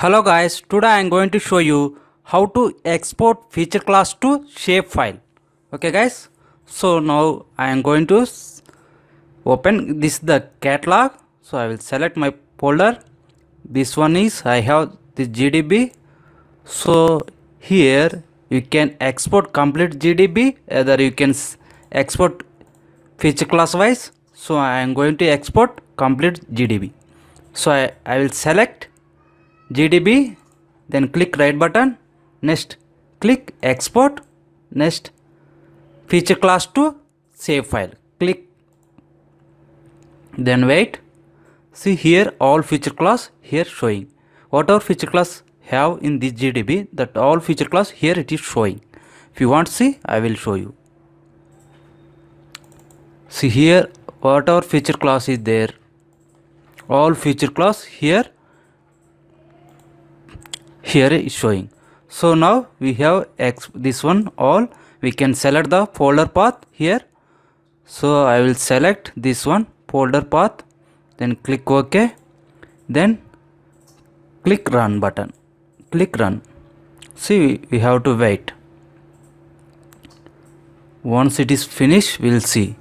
Hello guys, today I am going to show you how to export feature class to shapefile. Okay guys, so now I am going to open this the catalog. So I will select my folder. This one is I have the GDB. So here you can export complete GDB either you can export feature class wise. So I am going to export complete GDB. So I, I will select GDB then click right button next click export next feature class to shape file. Click. Then wait. See here all feature class here showing. Whatever feature class have in this GDB that all feature class here it is showing. If you want to see I will show you. See here whatever feature class is there? All feature class here here is showing. So now we have x this one all. We can select the folder path here. So i will select this one folder path. Then click ok. Then click run button. Click run. See we have to wait. Once it is finished we will see.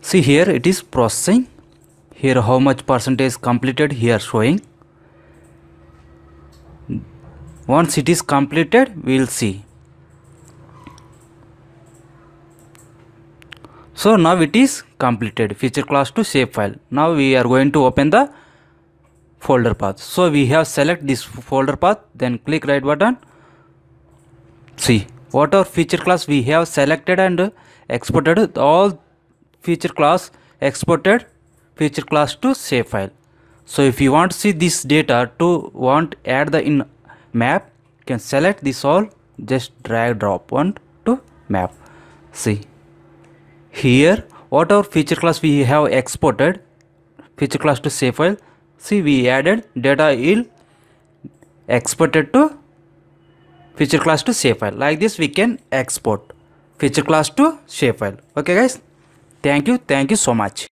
See here it is processing. Here how much percentage completed? Here showing once it is completed we will see. So now it is completed. Feature class to shape file. Now we are going to open the folder path. So we have select this folder path then click right button. See whatever feature class we have selected and exported? All feature class exported feature class to shape file so if you want to see this data to want add the in map you can select this all just drag drop one to map. See here whatever feature class we have exported feature class to shape file. See we added data il exported to feature class to shape file. Like this we can export feature class to shape file. Okay guys? Thank you. Thank you so much